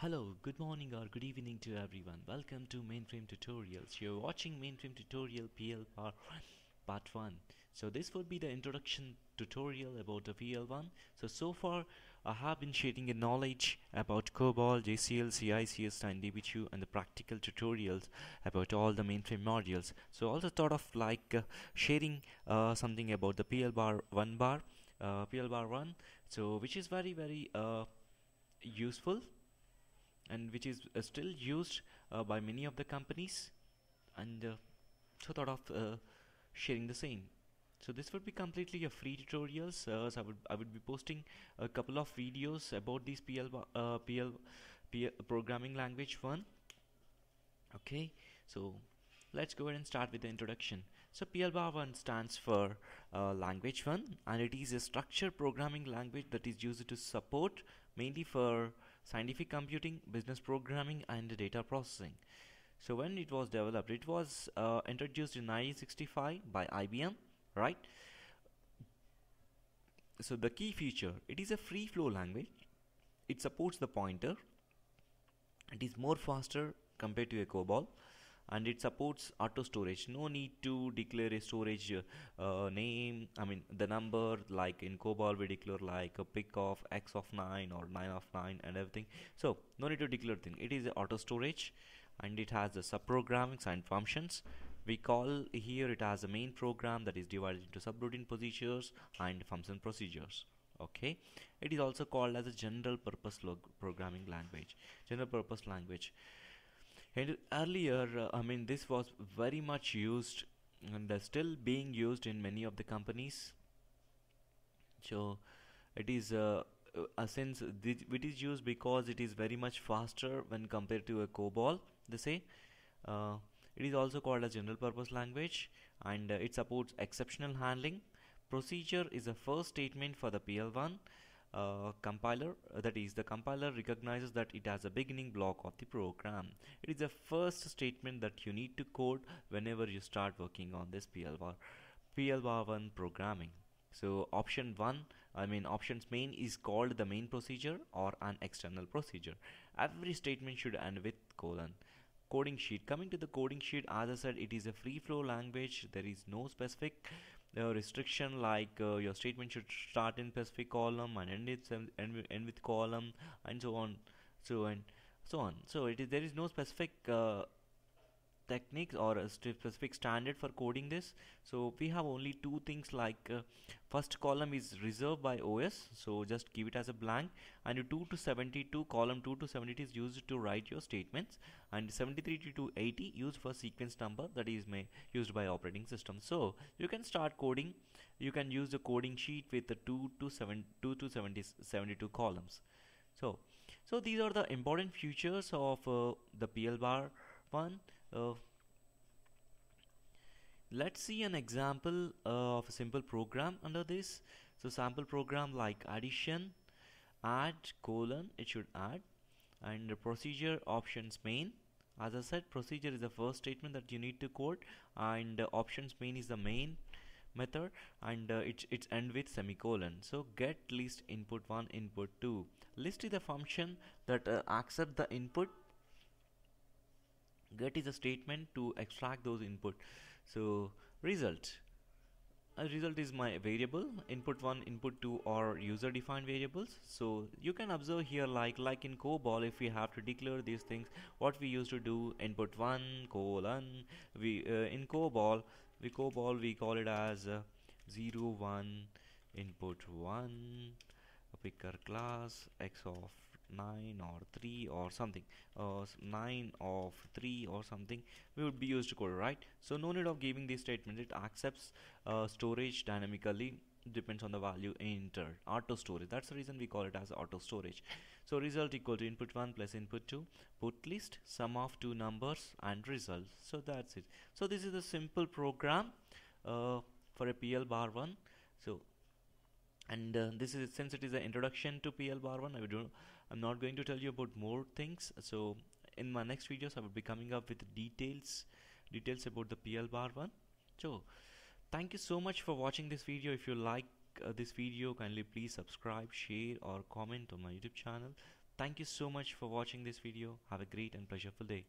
Hello, good morning or good evening to everyone. Welcome to Mainframe Tutorials. You're watching Mainframe Tutorial PL Part 1. Part 1. So this would be the introduction tutorial about the PL1. So, so far I have been sharing a knowledge about COBOL, JCL, CICS and DB2 and the practical tutorials about all the mainframe modules. So also thought of like uh, sharing uh, something about the PL bar 1 bar, uh, PL bar 1. So which is very very uh, useful and which is uh, still used uh, by many of the companies and uh, so thought of sharing the same. So this would be completely a free tutorials. So I would I would be posting a couple of videos about this PL uh, PL, PL programming language one. Okay so let's go ahead and start with the introduction. So PL bar 1 stands for uh, language 1 and it is a structured programming language that is used to support mainly for scientific computing, business programming and data processing. So when it was developed, it was uh, introduced in 1965 by IBM, right? So the key feature, it is a free flow language. It supports the pointer. It is more faster compared to a COBOL and it supports auto storage. No need to declare a storage uh, name i mean the number like in cobol we declare like a pick of x of 9 or 9 of 9 and everything. So no need to declare thing. It is auto storage and it has the subprogramming and functions. We call here it has a main program that is divided into subroutine procedures and function procedures. Okay? It is also called as a general purpose programming language. General purpose language and earlier uh, i mean this was very much used and still being used in many of the companies. So it is uh, uh, since it is used because it is very much faster when compared to a COBOL they say. Uh, it is also called a general purpose language and uh, it supports exceptional handling. Procedure is a first statement for the PL1 uh, compiler uh, that is the compiler recognizes that it has a beginning block of the program. It is the first statement that you need to code whenever you start working on this PLBAR PLBAR1 programming. So option 1 I mean options main is called the main procedure or an external procedure. Every statement should end with colon. Coding sheet. Coming to the coding sheet as I said it is a free flow language. There is no specific uh, restriction like uh, your statement should start in specific column and end, it, end, end with column and so on so and so on. So it is there is no specific uh, techniques or a specific standard for coding this. So we have only two things like uh, first column is reserved by OS so just give it as a blank and 2 to 72 column 2 to 70 is used to write your statements and 73 to 80 used for sequence number that is may used by operating system. So you can start coding. You can use the coding sheet with the 2 to 7 2 to 70 72 columns. So so these are the important features of uh, the PL bar one uh, let's see an example uh, of a simple program under this. So sample program like addition add colon it should add. And the procedure options main. As I said procedure is the first statement that you need to code and uh, options main is the main method. And uh, it's it's end with semicolon. So get list input 1 input 2 list is the function that uh, accept the input get is a statement to extract those input. So result. A result is my variable input 1 input 2 or user defined variables. So you can observe here like like in COBOL if we have to declare these things what we used to do input 1 colon we uh, in COBOL we COBOL we call it as uh, 0 1 input 1 picker class x of 9 or 3 or something. Uh, 9 of 3 or something we would be used to code right? So no need of giving this statement it accepts uh, storage dynamically. Depends on the value entered. Auto storage. That's the reason we call it as auto storage. So result equal to input 1 plus input 2 put list sum of two numbers and result. So that's it. So this is a simple program uh, for a PL bar 1 so and uh, this is since it is an introduction to PL bar 1 I do I'm not going to tell you about more things so in my next videos I will be coming up with details details about the PL bar 1 so thank you so much for watching this video if you like uh, this video kindly please subscribe share or comment on my youtube channel Thank you so much for watching this video. Have a great and pleasureful day.